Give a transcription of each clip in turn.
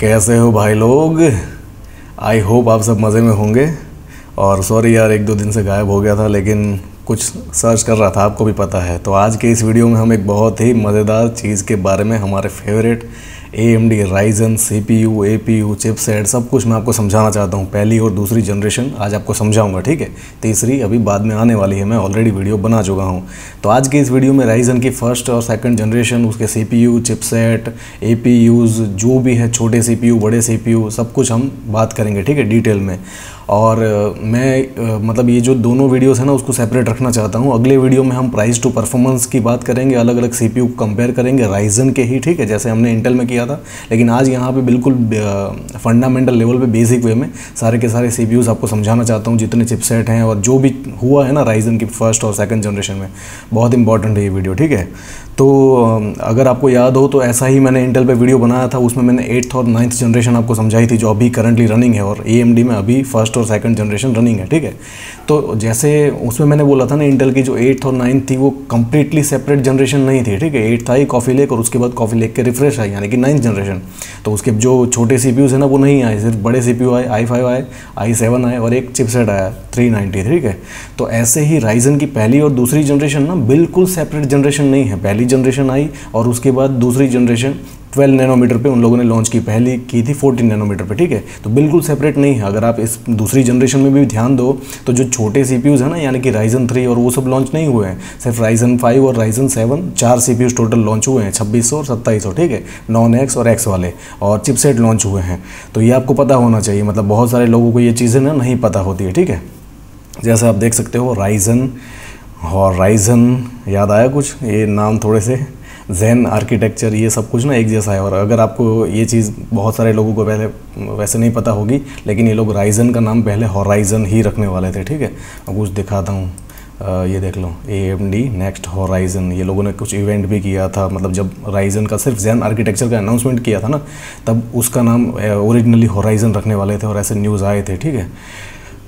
कैसे हो भाई लोग? आई होप आप सब मज़े में होंगे। और सॉरी यार, एक दो दिन से गायब हो गया था, लेकिन कुछ सर्च कर रहा था, आपको भी पता है। तो आज के इस वीडियो में हम एक बहुत ही मज़ेदार चीज़ के बारे में, हमारे favourite A M D Ryzen C P U A P U chipset सब कुछ मैं आपको समझाना चाहता हूँ। पहली और दूसरी जनरेशन आज आपको समझाऊँगा, ठीक है? तीसरी अभी बाद में आने वाली है, मैं ऑलरेडी वीडियो बना चुका हूँ। तो आज की इस वीडियो में राइजन की फ़र्स्ट और सेकंड जनरेशन उसके C P U chipset A P Us जो भी है, छोटे सी पी यू बड़े सी पी यू सब कुछ हम बात करेंगे, ठीक है? डिटेल में। और मैं मतलब ये जो दोनों वीडियोस हैं ना, उसको सेपरेट रखना चाहता हूँ। अगले वीडियो में हम प्राइस टू परफॉर्मेंस की बात करेंगे अलग अलग सी को कंपेयर करेंगे राइजन के ही, ठीक है, जैसे हमने इंटेल में किया था। लेकिन आज यहाँ पे बिल्कुल फंडामेंटल लेवल पे बेसिक वे में सारे के सारे सी आपको समझाना चाहता हूँ, जितने चिपसेट हैं और जो भी हुआ है ना राइजन की फ़र्स्ट और सेकेंड जनरेशन में। बहुत इंपॉर्टेंट है ये वीडियो ठीक है? तो अगर आपको याद हो तो ऐसा ही मैंने इंटेल पे वीडियो बनाया था, उसमें मैंने एट्थ और नाइन्थ जनरेशन आपको समझाई थी, जो अभी करंटली रनिंग है और एएमडी में अभी फ़र्स्ट और सेकंड जनरेशन रनिंग है, ठीक है? तो जैसे उसमें मैंने बोला था ना इंटेल की जो एट्थ और नाइन्थ थी, वो कम्प्लीटली सेपरेट जनरेशन नहीं थी, ठीक है? एट्थ आई कॉफ़ी लेक और उसके बाद कॉफ़ी लेक के रिफ्रेश आई, यानी कि नाइन्थ जनरेशन तो उसके जो छोटे सी है ना, वो नहीं आए, सिर्फ़ बड़े सी आए आई फाइव आए आई सेवन आए और एक चिपसेट आया। थ्री नाइन्टी ठीक है? तो ऐसे ही राइजन की पहली और दूसरी जनरेशन ना बिल्कुल सेपरेट जनरेशन नहीं है। पहली जनरेशन आई और उसके बाद दूसरी जनरेशन 12 नैनोमीटर पे उन लोगों ने लॉन्च की। पहली की थी 14 नैनोमीटर पे, ठीक है? तो बिल्कुल सेपरेट नहीं है। अगर आप इस दूसरी जनरेशन में भी ध्यान दो तो जो छोटे सी है ना, यानी कि राइजन थ्री और वो सब लॉन्च नहीं हुए हैं। सिर्फ़ राइजन फाइव और राइजन सेवन चार सी टोटल लॉन्च हुए हैं, छब्बीस और सत्ताईस ठीक है? नॉन एक्स और एक्स वाले और चिपसेट लॉन्च हुए हैं। तो ये आपको पता होना चाहिए मतलब बहुत सारे लोगों को ये चीज़ें ना नहीं पता होती है, ठीक है? जैसे आप देख सकते हो राइजन और राइजन याद आया कुछ? ये नाम थोड़े से जैन आर्किटेक्चर ये सब कुछ ना एक जैसा है। और अगर आपको ये चीज़ बहुत सारे लोगों को पहले, वैसे नहीं पता होगी, लेकिन ये लोग राइजन का नाम पहले हॉराइजन ही रखने वाले थे, ठीक है? मैं कुछ दिखाता हूँ। ये देख लो A M D next horizon ये लोगों ने कुछ इवेंट भी किया था। मतलब जब राइजन का सिर्फ़ जैन आर्किटेक्चर का अनाउंसमेंट किया था ना, तब उसका नाम ओरिजिनली हॉराइजन रखने वाले थे और ऐसे न्यूज़ आए थे, ठीक है?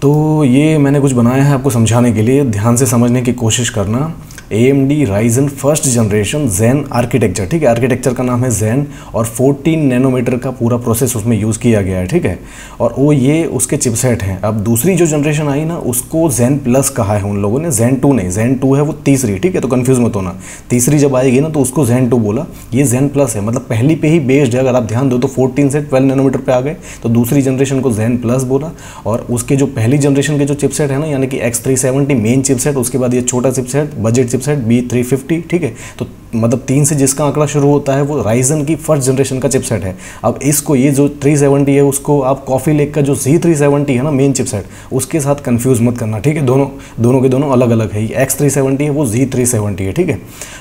तो ये मैंने कुछ बनाया है आपको समझाने के लिए, ध्यान से समझने की कोशिश करना। A M D Ryzen first generation Zen architecture ठीक है? आर्किटेक्चर का नाम है जैन और 14 नैनोमीटर का पूरा प्रोसेस उसमें यूज़ किया गया है, ठीक है? और वो ये उसके चिपसेट हैं। अब दूसरी जो जनरेशन आई ना, उसको जैन प्लस कहा है उन लोगों ने। जैन टू नहीं जैन टू है वो तीसरी, ठीक है? तो कन्फ्यूज़ मत होना। तीसरी जब आएगी ना तो उसको जैन टू बोला। ये जैन प्लस है मतलब पहली पे ही बेस्ड है। अगर आप ध्यान दो तो फोर्टीन से ट्वेल्व नैनोमीटर पर आ गए। तो दूसरी जनरेशन को जैन प्लस बोला। और उसके जो पहली जनरेशन के जो चिपसेट है ना, यानी कि एक्स थ्री मेन चिपसेट उसके बाद ये छोटा chipset budget chipset B three fifty ठीक है? तो मतलब तीन से जिसका आंकड़ा शुरू होता है, वो राइजन की फ़र्स्ट जनरेशन का चिपसेट है। अब इसको ये जो 370 है, उसको आप कॉफ़ी लेक का जो जी थ्री है ना मेन चिपसेट उसके साथ कंफ्यूज मत करना, ठीक है? दोनों दोनों के दोनों अलग अलग है। एक्स थ्री है, वो जी थ्री है, ठीक है?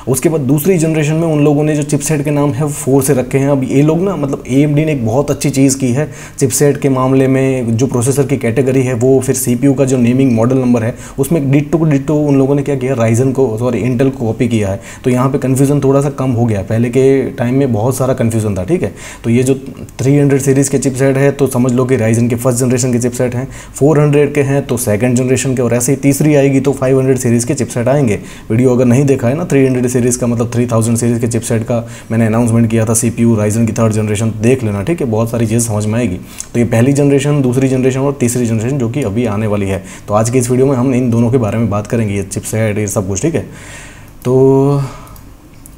उसके बाद दूसरी जनरेशन में उन लोगों ने जो चिपसेट के नाम है फोर से रखे हैं। अब ये लोग ना मतलब ए ने एक बहुत अच्छी चीज़ की है। चिपसेट के मामले में जो प्रोसेसर की कैटेगरी है, वो फिर सी का जो नेमिंग मॉडल नंबर है, उसमें डिट्टो डिट्टो उन लोगों ने क्या किया? राइजन को सॉरी इंटेल को कॉपी किया है। तो यहाँ पे कन्फ्यूज़न थोड़ा सा कम हो गया। पहले के टाइम में बहुत सारा कन्फ्यूज़न था, ठीक है? तो ये जो 300 सीरीज़ के चिपसेट है तो समझ लो कि राइजन के फ़र्स्ट जनरेशन के चिपसेट हैं 400 के हैं तो सेकंड जनरेशन के, और ऐसे ही तीसरी आएगी तो 500 सीरीज़ के चिपसेट आएँगे। वीडियो अगर नहीं देखा है ना 300 सीरीज़ का मतलब 3000 सीरीज़ के चिपसेट का मैंने अनाउंसमेंट किया था सीपीयू राइजन की थर्ड जनरेशन देख लेना, ठीक है? बहुत सारी चीज़ समझ में आएगी। तो ये पहली जनरेशन दूसरी जनरेशन और तीसरी जनरेशन जो कि अभी आने वाली है। तो आज की इस वीडियो में हम इन दोनों के बारे में बात करेंगे, ये चिपसेट ये सब कुछ, ठीक है? तो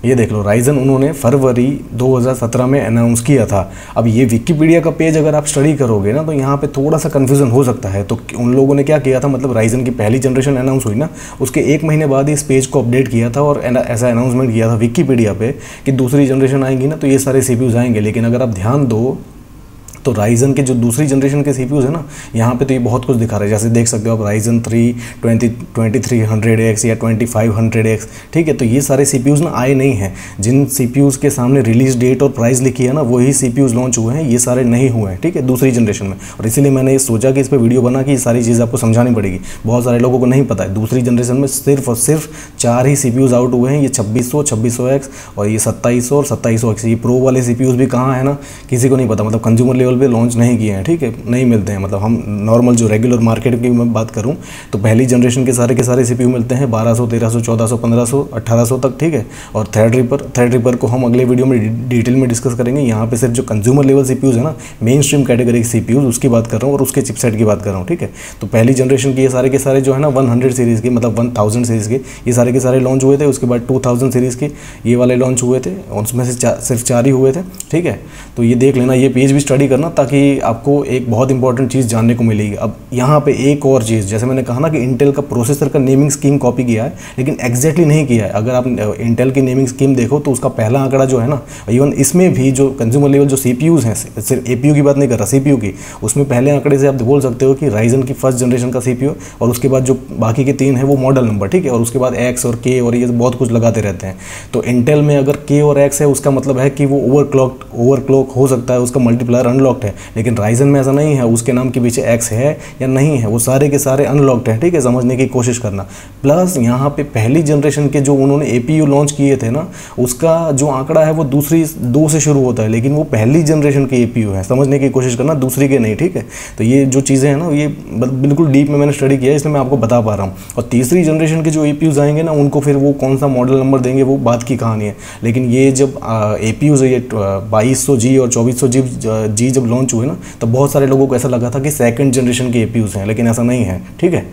ये देख लो राइजन उन्होंने फरवरी 2017 में अनाउंस किया था। अब ये विकीपीडिया का पेज अगर आप स्टडी करोगे ना तो यहाँ पे थोड़ा सा कन्फ्यूज़न हो सकता है। तो उन लोगों ने क्या किया था? मतलब राइजन की पहली जनरेशन अनाउंस हुई ना, उसके एक महीने बाद इस पेज को अपडेट किया था और ऐसा अनाउंसमेंट किया था विकीपीडिया पर कि दूसरी जनरेशन आएँगी ना तो ये सारे सी आएँगे। लेकिन अगर आप ध्यान दो तो राइजन के जो दूसरी जनरेशन के सी है ना, यहाँ पे तो ये बहुत कुछ दिखा रहा है। जैसे देख सकते हो आप Ryzen three twenty twenty three hundred X या ट्वेंटी फाइव हंड्रेड एक्स ठीक है? तो ये सारे सी ना आए नहीं हैं। जिन सी के सामने रिलीज़ डेट और प्राइस लिखी है ना, वही सी लॉन्च हुए हैं। ये सारे नहीं हुए हैं, ठीक है? दूसरी जनरेशन में। और इसीलिए मैंने ये सोचा कि इस पर वीडियो बना कि ये सारी चीज़ आपको समझानी पड़ेगी। बहुत सारे लोगों को नहीं पता है। दूसरी जनरेशन में सिर्फ़ और सिर्फ़ चार ही सी आउट हुए हैं। ये छब्बीस सौ छब्बीस सौ एक्स और ये सत्ताईस सौ और सत्ताईस सौ एक्स ये प्रो वाले सी भी कहाँ है ना? किसी को नहीं पता। मतलब कंज्यूमर लेवल पे लॉन्च नहीं किए हैं, ठीक है? नहीं मिलते हैं मतलब हम नॉर्मल जो रेगुलर मार्केट की मैं बात करूँ तो पहली जनरेशन के सारे के सारे सीपीयू मिलते हैं, बारह सौ, तेरह सौ, चौदह सौ, पंद्रह सौ अट्ठारह सौ तक, ठीक है? और थर्ड रिपर थर्ड रिपर को हम अगले वीडियो में डिटेल में डिस्कस करेंगे। यहाँ पे सिर्फ़ जो कंज्यूमर लेवल सी है ना मेन स्ट्रीम कैटेगरी की सी उसकी बात कर रहा हूँ और उसके चिपसेट की बात कर रहा हूँ, ठीक है? तो पहली जनरेशन की ये सारे के सारे जो है ना वन सीरीज़ के मतलब वन सीरीज़ के, ये सारे के सारे लॉन्च हुए थे। उसके बाद टू सीरीज़ के ये वाले लॉन्च हुए थे उसमें से सिर्फ़ चार ही हुए थे, ठीक है? तो ये देख लेना, ये पेज भी स्टडी करना ताकि आपको एक बहुत इंपॉर्टेंट चीज़ जानने को मिलेगी अब यहाँ पे एक और चीज़, जैसे मैंने कहा ना कि इंटेल का प्रोसेसर का नेमिंग स्कीम कॉपी किया है, लेकिन एग्जैक्टली नहीं किया है। अगर आप इंटेल की नेमिंग स्कीम देखो तो उसका पहला आंकड़ा जो है ना इवन इसमें भी जो कंज्यूमर लेवल जो सी हैं सिर्फ़ ए की बात नहीं कर रहा सीपीयू की, उसमें पहले आंकड़े से आप बोल सकते हो कि राइजन की फ़र्स्ट जनरेशन का सी और उसके बाद जो बाकी के तीन है वो मॉडल नंबर ठीक है? और उसके बाद एक्स और के और ये बहुत कुछ लगाते रहते हैं। तो इंटेल में अगर के और एक्स है, उसका मतलब है कि वो ओवर क्लॉक ओवर क्लॉक हो सकता है, उसका मल्टीप्लायर अनलॉक्ड है। लेकिन राइजन में ऐसा नहीं है, उसके नाम के पीछे एक्स है या नहीं है, वो सारे के सारे अनलॉक्ड हैं, ठीक है, समझने की कोशिश करना। प्लस यहाँ पे पहली जनरेशन के जो उन्होंने एपीयू लॉन्च किए थे ना, उसका जो आंकड़ा है वो दूसरी, दो से शुरू होता है, लेकिन वो पहली जनरेशन के ए है। समझने की कोशिश करना, दूसरी के नहीं, ठीक है? तो ये जो चीज़ें हैं ना, ये बिल्कुल डीप में मैंने स्टडी किया है, इसलिए मैं आपको बता पा रहा हूँ। और तीसरी जनरेशन के जो ए आएँगे ना, उनको फिर वो कौन सा मॉडल नंबर देंगे, वो बात की कहानी है। लेकिन ये जब ए पी है ये बाईस सौ जी और चौबीस सौ जी जी जब लॉन्च हुए ना तो बहुत सारे लोगों को ऐसा लगा था कि सेकंड जनरेशन के ए हैं, लेकिन ऐसा नहीं है, ठीक है?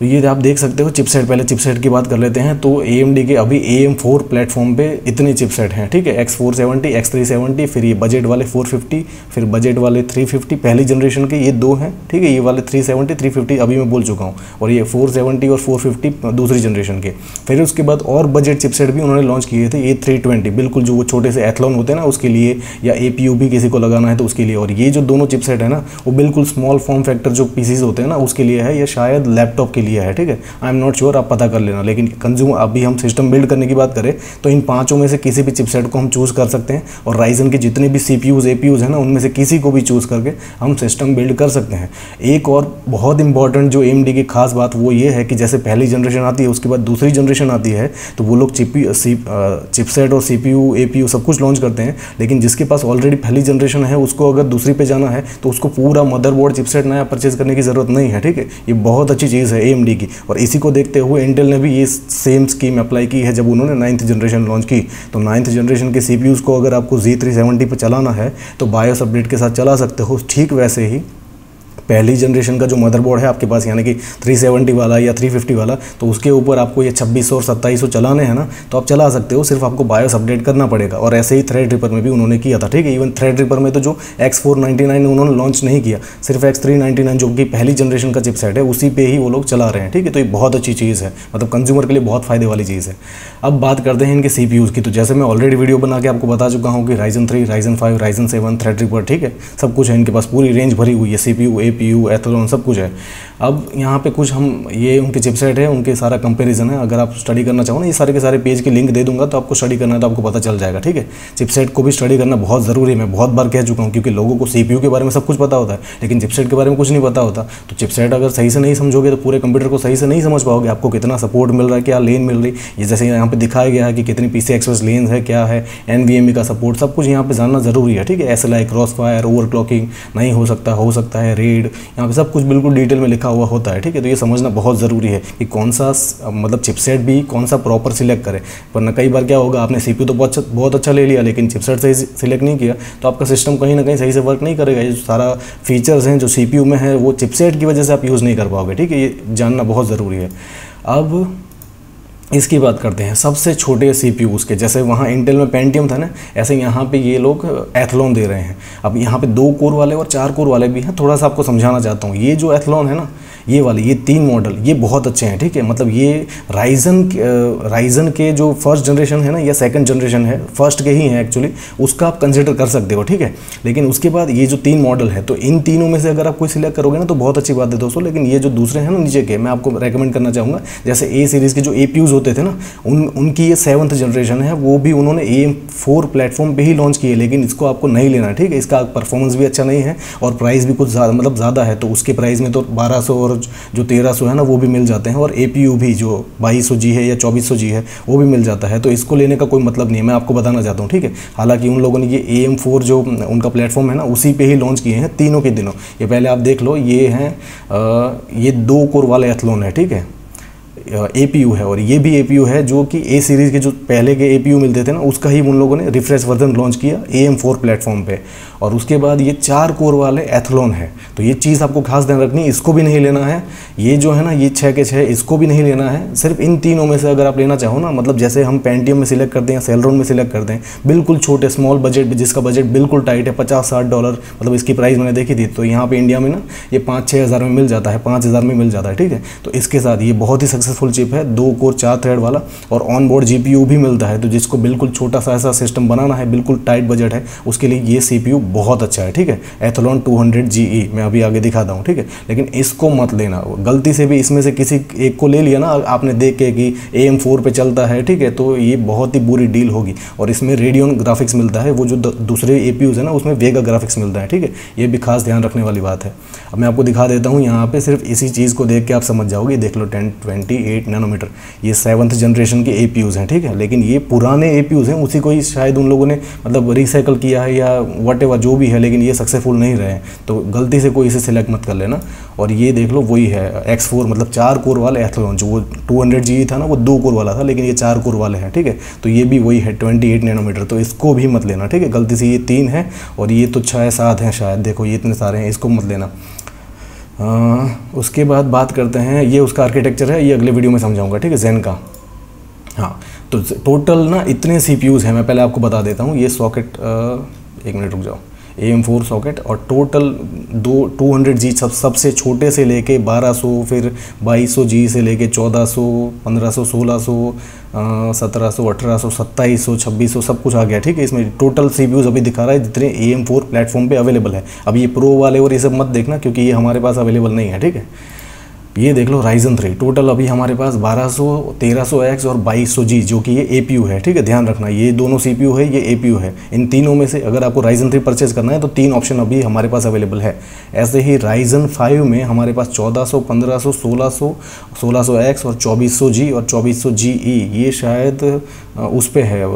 तो ये आप देख सकते हो चिपसेट पहले चिपसेट की बात कर लेते हैं तो ए के अभी ए एम फोर प्लेटफॉर्म पर इतने चिपसेट हैं, ठीक है? X four seventy X three seventy फिर ये बजट वाले फोर फिफ्टी फिर बजट वाले थ्री फिफ्टी पहली जनरेशन के ये दो हैं, ठीक है? ये वाले थ्री सेवेंटी थ्री फिफ्टी अभी मैं बोल चुका हूँ, और ये फोर सेवेंटी और फोर फिफ्टी दूसरी जनरेशन के। फिर उसके बाद और बजट चिपसेट भी उन्होंने लॉन्च किए थे ए थ्री ट्वेंटी बिल्कुल जो वो छोटे से एथलॉन होते हैं ना, उसके लिए, या ए पी यू भी किसी को लगाना है तो उसके लिए, और ये जो दोनों चिपसेट है ना, वो बिल्कुल स्मॉल फॉर्म फैक्टर जो पीसीज होते हैं ना, उसके लिए है, या शायद लैपटॉप के लिए है, ठीक है? आई एम नॉट श्योर आप पता कर लेना। लेकिन कंज्यूमर अभी हम सिस्टम बिल्ड करने की बात करें तो इन पाँचों में से किसी भी चिपसेट को हम चूज़ कर सकते हैं और राइजन के जितने भी C P Us A P Us है ना, उनमें से किसी को भी चूज़ करके हम सिस्टम बिल्ड कर सकते हैं। एक और बहुत इंपॉर्टेंट जो एम डी की खास बात वो ये है कि जैसे पहली जनरेशन आती है, उसके बाद दूसरी जनरेशन आती है तो वो लोग चिपी चिपसेट और C P U A P U सब कुछ लॉन्च करते हैं। लेकिन जिसके पास ऑलरेडी पहली जनरेशन है, उसको अगर दूसरी पे जाना है तो उसको पूरा मदरबोर्ड चिपसेट नया परचेज करने की ज़रूरत नहीं है, ठीक है? ये बहुत अच्छी चीज़ है ए की। और इसी को देखते हुए इंटेल ने भी ये सेम स्कीम अप्लाई की है, जब उन्होंने नाइन्थ जनरेशन लॉन्च की। तो नाइन्थ जनरेशन के सी को अगर आपको जी थ्री पर चलाना है तो बायोस अपडेट के साथ चला सकते हो, ठीक वैसे ही। पहली जनरेशन का जो मदरबोर्ड है आपके पास, यानी कि 370 वाला या 350 वाला तो उसके ऊपर आपको ये छब्बीस और सत्ताईस चलाने हैं ना तो आप चला सकते हो, सिर्फ़ आपको बायोस अपडेट करना पड़ेगा। और ऐसे ही थ्रेड रिपर में भी उन्होंने किया था, ठीक है? इवन थ्रेड रिपर में तो जो एक्स उन्होंने लॉन्च नहीं किया, सिर्फ़ एक्स जो कि पहली जनरेशन का चिपसेट है, उसी पर ही वो लोग चला रहे हैं, ठीक है? तो ये बहुत अच्छी चीज़ है मतलब कंज्यूमर के लिए बहुत फ़ायदे वाली चीज़ है। अब बात करते हैं इनके सीपीयू की तो जैसे मैं ऑलरेडी वीडियो बना के आपको बता चुका हूँ कि Ryzen three Ryzen five Ryzen seven Threadripper ठीक है? सब कुछ है, इनके पास पूरी रेंज भरी हुई है सी पी पी एथलोन सब कुछ है। अब यहाँ पे कुछ हम ये उनके चिपसेट है, उनके सारा कंपैरिजन है। अगर आप स्टडी करना चाहो ना, ये सारे के सारे पेज की लिंक दे दूँगा तो आपको स्टडी करना है तो आपको पता चल जाएगा, ठीक है? चिपसेट को भी स्टडी करना बहुत ज़रूरी है। मैं बहुत बार कह चुका हूँ, क्योंकि लोगों को सीपीयू के बारे में सब कुछ पता होता है, लेकिन चिपसेट के बारे में कुछ नहीं पता होता। तो चिपसेट अगर सही से नहीं समझोगे तो पूरे कंप्यूटर को सही से नहीं समझ पाओगे। आपको कितना सपोर्ट मिल रहा है, क्या लेन मिल रही ये जैसे यहाँ पे दिखाया गया है कि कितनी पी एक्सप्रेस लेन है, क्या है? एनवीएमई का सपोर्ट सब कुछ यहाँ पर जानना ज़रूरी है, ठीक है? एस क्रॉस फायर ओवर नहीं हो सकता हो सकता है रेड यहाँ पर सब कुछ बिल्कुल डिटेल में लिखा हुआ होता है, ठीक है? तो ये समझना बहुत ज़रूरी है कि कौन सा मतलब चिपसेट भी कौन सा प्रॉपर सिलेक्ट करें। वरना कई बार क्या होगा, आपने सी तो बहुत अच्छा बहुत अच्छा ले लिया, लेकिन चिपसेट सही सिलेक्ट नहीं किया तो आपका सिस्टम कहीं ना कहीं सही से वर्क नहीं करेगा। ये सारा फीचर्स हैं, जो सी में है, वो चिपसेट की वजह से आप यूज़ नहीं कर पाओगे, ठीक है? ये जानना बहुत ज़रूरी है। अब इसकी बात करते हैं। सबसे छोटे सी पी के, जैसे वहाँ इंटेल में पेंटियम था ना, ऐसे यहाँ पे ये लोग एथलॉन दे रहे हैं। अब यहाँ पे दो कोर वाले और चार कोर वाले भी हैं, थोड़ा सा आपको समझाना चाहता हूँ। ये जो एथलॉन है ना ये वाले, ये तीन मॉडल ये बहुत अच्छे हैं, ठीक है? मतलब ये राइजन राइजन के जो फ़र्स्ट जनरेशन है ना, या सेकंड जनरेशन है फ़र्स्ट के ही हैं एक्चुअली उसका आप कंसिडर कर सकते हो, ठीक है? लेकिन उसके बाद ये जो तीन मॉडल है तो इन तीनों में से अगर आप कोई सिलेक्ट करोगे ना तो बहुत अच्छी बात है दोस्तों लेकिन ये जो दूसरे हैं ना, नीचे के, मैं आपको रेकमेंड करना चाहूँगा, जैसे ए सीरीज़ के जो ए होते थे ना, उन, उनकी ये सेवन्थ जनरेशन है, वो भी उन्होंने ए एम फोर प्लेटफॉर्म पर ही लॉन्च किए, लेकिन इसको आपको नहीं लेना ठीक है? इसका परफॉर्मेंस भी अच्छा नहीं है और प्राइस भी कुछ ज़्यादा मतलब ज़्यादा है तो उसके प्राइस में तो बारह और जो तेरह सौ है ना, वो भी मिल जाते हैं और एपीयू भी जो बाईस जी है या चौबीस जी है, वो भी मिल जाता है। तो इसको लेने का कोई मतलब नहीं है, मैं आपको बताना चाहता हूँ, ठीक है? हालाँकि उन लोगों ने ये ए जो उनका प्लेटफॉर्म है ना, उसी पर ही लॉन्च किए हैं, तीनों के दिनों। ये पहले आप देख लो, ये हैं ये दो कोर वाला एथलोन है, ठीक है? APU है और ये भी APU है जो कि ए सीरीज़ के जो पहले के APU मिलते थे ना, उसका ही उन लोगों ने रिफ्रेश वर्जन लॉन्च किया ए एम फोर प्लेटफॉर्म पर और उसके बाद ये चार कोर वाले एथलॉन है। तो ये चीज़ आपको खास ध्यान रखनी इसको भी नहीं लेना है। ये जो है ना, ये छः के छः इसको भी नहीं लेना है। सिर्फ़ इन तीनों में से अगर आप लेना चाहो ना मतलब जैसे हम पेंटियम में सिलेक्ट करते हैं सेलरोन में सिलेक्ट करते हैं, बिल्कुल छोटे स्मॉल बजट जिसका बजट बिल्कुल टाइट है, पचास साठ डॉलर मतलब इसकी प्राइस मैंने देखी थी। तो यहाँ पर इंडिया में ना, ये पाँच छः हज़ार में मिल जाता है, पाँच हज़ार में मिल जाता है, ठीक है? तो इसके साथ ये बहुत ही सक्सेसफुल चिप है, दो कोर चार थ्रेड वाला और ऑन बोर्ड जी भी मिलता है। तो जिसको बिल्कुल छोटा सा ऐसा सिस्टम बनाना है, बिल्कुल टाइट बजट है, उसके लिए ये सीपीयू बहुत अच्छा है, ठीक है? एथलॉन 200 GE मैं अभी आगे दिखाता हूँ, ठीक है? लेकिन इसको मत लेना। गलती से भी इसमें से किसी एक को ले लिया ना, आपने देख के कि ए एम फोर पर चलता है, ठीक है? तो ये बहुत ही बुरी डील होगी। और इसमें रेडियन ग्राफिक्स मिलता है, वो जो दूसरे ए है ना, उसमें वेगा ग्राफिक्स मिलता है, ठीक है? ये भी खास ध्यान रखने वाली बात है। अब मैं आपको दिखा देता हूँ, यहाँ पे सिर्फ़ इसी चीज़ को देख के आप समझ जाओगे। देख लो, टेन, ट्वेंटी एट नैनोमीटर। ये सेवन्थ जनरेशन के ए हैं, ठीक है? लेकिन ये पुराने ए हैं, उसी को ही शायद उन लोगों ने मतलब रिसाइकल किया है या वट जो भी है, लेकिन ये सक्सेसफुल नहीं रहे। तो गलती से कोई इसे सिलेक्ट मत कर लेना। और ये देख लो, वही है एक्स मतलब चार कोर वाले एथलॉन जो वो टू हंड्रेड था ना, वो दो कोर वाला था, लेकिन ये चार कोर वाले हैं, ठीक है? तो ये भी वही है ट्वेंटी एट नैनोमीटर तो इसको भी मत लेना, ठीक है? गलती से ये तीन है, और ये तो छः, सात हैं शायद, देखो, ये इतने सारे हैं, इसको मत लेना। आ, उसके बाद बात करते हैं ये उसका आर्किटेक्चर है ये अगले वीडियो में समझाऊँगा ठीक है जैन का। हाँ तो टोटल ना इतने सी हैं मैं पहले आपको बता देता हूँ ये सॉकेट एक मिनट रुक जाओ। ए एम फोर सॉकेट और टोटल दो, टू हंड्रेड जी सब, सबसे छोटे से लेके बारह सौ, फिर बाईस सौ जी से लेके चौदह सौ, पंद्रह सौ, सोलह सौ सत्रह सौ, अठारह सौ, सत्ताईस सौ, छब्बीस सौ, सब कुछ आ गया, ठीक है? इसमें टोटल सी अभी दिखा रहा है, जितने ए एम फोर प्लेटफॉर्म पर अवेलेबल है। अब ये प्रो वाले और ये सब मत देखना, क्योंकि ये हमारे पास अवेलेबल नहीं है, ठीक है? ये देख लो राइजन थ्री टोटल अभी हमारे पास 1200, 1300 एक्स और 2200 जी कि ये एपीयू है ठीक है? ध्यान रखना ये दोनों सीपीयू है ये एपीयू है। इन तीनों में से अगर आपको राइजन थ्री परचेज करना है तो तीन ऑप्शन अभी हमारे पास अवेलेबल है। ऐसे ही राइजन फाइव में हमारे पास 1400, 1500, 1600, 1600 एक्स और 2400 जी और 2400 जी ई ये शायद उस पर है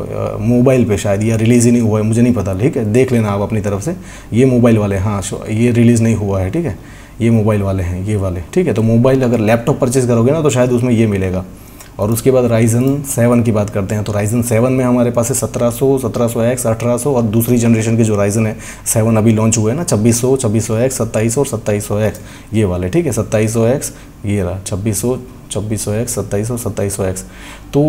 मोबाइल पे शायद या रिलीज़ ही नहीं हुआ है मुझे नहीं पता ठीक है? देख लेना आप अपनी तरफ़ से। ये मोबाइल वाले हाँ ये रिलीज़ नहीं हुआ है ठीक है? ये मोबाइल वाले हैं, ये वाले। ठीक है तो मोबाइल अगर लैपटॉप परचेज़ करोगे ना तो शायद उसमें ये मिलेगा। और उसके बाद राइजन सेवन की बात करते हैं तो राइजन सेवन में हमारे पास है सत्रह सौ सत्रह सौ एक्स अठारह सौ और दूसरी जनरेशन के जो राइजन है, सेवन अभी लॉन्च हुए हैं ना, छब्बीस सौ छब्बीस सौ एक्स सत्ताईस और सत्ताईस सौ एक्स ये वाले। ठीक है, सत्ताईस सौ एक्स ये रहा, छब्बीस सौ छब्बीस सौ एक्स सत्ताईस सौ सत्ताईस सौ एक्स तो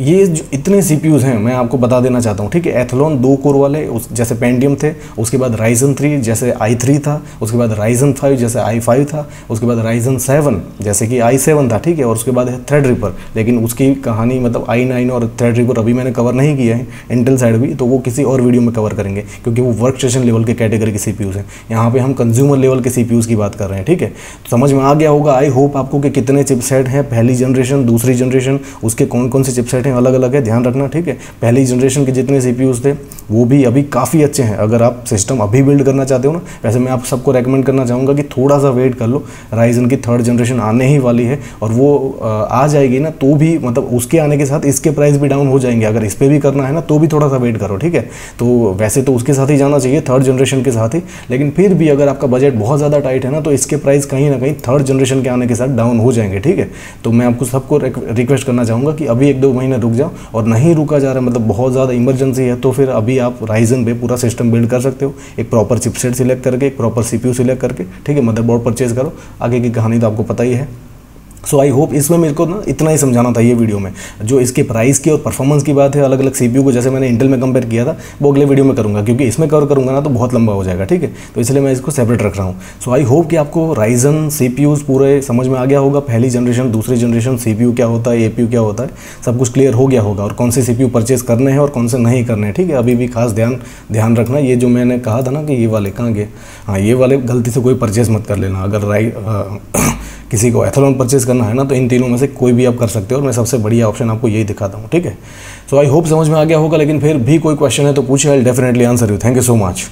ये इतने सी हैं, मैं आपको बता देना चाहता हूँ, ठीक है? एथलॉन दो कोर वाले, उस जैसे पेंडियम थे, उसके बाद राइजन थ्री जैसे आई थ्री था, उसके बाद राइजन फाइव जैसे आई फाइव था, उसके बाद राइजन सेवन जैसे कि आई सेवन था, ठीक है? और उसके बाद है थ्रेड रिपर लेकिन उसकी कहानी मतलब आई नाइन और थ्रेड रिपर अभी मैंने कवर नहीं किया है इंटेल साइड भी तो वो किसी और वीडियो में कवर करेंगे, क्योंकि वो वर्क स्टेशन लेवल के कैटेगरी के सी हैं। यहाँ पर हम कंज्यूमर लेवल के सी की बात कर रहे हैं, ठीक है? समझ में आ गया होगा आई होप आपको कि कितने चिपसेट हैं, पहली जनरेशन दूसरी जनरेशन उसके कौन कौन से चिपसेट हैं अलग अलग है, ध्यान रखना, ठीक है? पहली जनरेशन के जितने सी थे, वो भी अभी काफ़ी अच्छे हैं। अगर आप सिस्टम अभी बिल्ड करना चाहते हो ना, वैसे मैं आप सबको रेकमेंड करना चाहूँगा कि थोड़ा सा वेट कर लो। राइजन की थर्ड जनरेशन आने ही वाली है और वो आ जाएगी ना तो भी मतलब उसके आने के साथ इसके प्राइस भी डाउन हो जाएँगे। अगर इस पर भी करना है ना तो भी थोड़ा सा वेट करो, ठीक है? तो वैसे तो उसके साथ ही जाना चाहिए थर्ड जनरेशन के साथ ही। लेकिन फिर भी अगर आपका बजट बहुत ज़्यादा टाइट है ना तो इसके प्राइस कहीं ना कहीं थर्ड जनरेशन के आने के साथ डाउन हो जाएँगे, ठीक है? तो मैं आपको सबको रिक्वेस्ट करना चाहूँगा कि अभी एक दो महीने रुक जाओ और नहीं रुका जा रहा मतलब बहुत ज़्यादा इमरजेंसी है तो फिर अभी आप राइजन पे पूरा सिस्टम बिल्ड कर सकते हो। एक प्रॉपर चिपसेट सिलेक्ट करके, एक प्रॉपर सीपीयू सिलेक्ट करके, ठीक है मदरबोर्ड परचेज करो। आगे की कहानी तो आपको पता ही है। सो आई होप इसमें मेरे को ना इतना ही समझाना था ये वीडियो में। जो इसके प्राइस की और परफॉर्मेंस की बात है अलग अलग सी को जैसे मैंने इंटेल में कंपेयर किया था, वो अगले वीडियो में करूँगा, क्योंकि इसमें कवर करूँगा ना तो बहुत लंबा हो जाएगा, ठीक है? तो इसलिए मैं इसको सेपरेट रख रहा हूँ। सो आई होप कि आपको राइजन सी पूरे समझ में आ गया होगा, पहली जनरेशन दूसरी जनरेशन सीपीयू क्या होता है एपीयू क्या होता है, सब कुछ क्लियर हो गया होगा, और कौन से सी परचेज करने हैं और कौन से नहीं करने हैं, ठीक है? अभी भी खास ध्यान ध्यान रखना, ये जो मैंने कहा था ना कि ये वाले कहाँ गए? हाँ ये वाले गलती से कोई परचेज मत कर लेना, अगर राइ किसी को एथलॉन परचेज करना है ना तो इन तीनों में से कोई भी आप कर सकते हो और मैं सबसे बढ़िया ऑप्शन आपको यही दिखाता हूँ, ठीक है? सो आई होप समझ में आ गया होगा, लेकिन फिर भी कोई क्वेश्चन है तो पूछे I definitely answer you thank you so much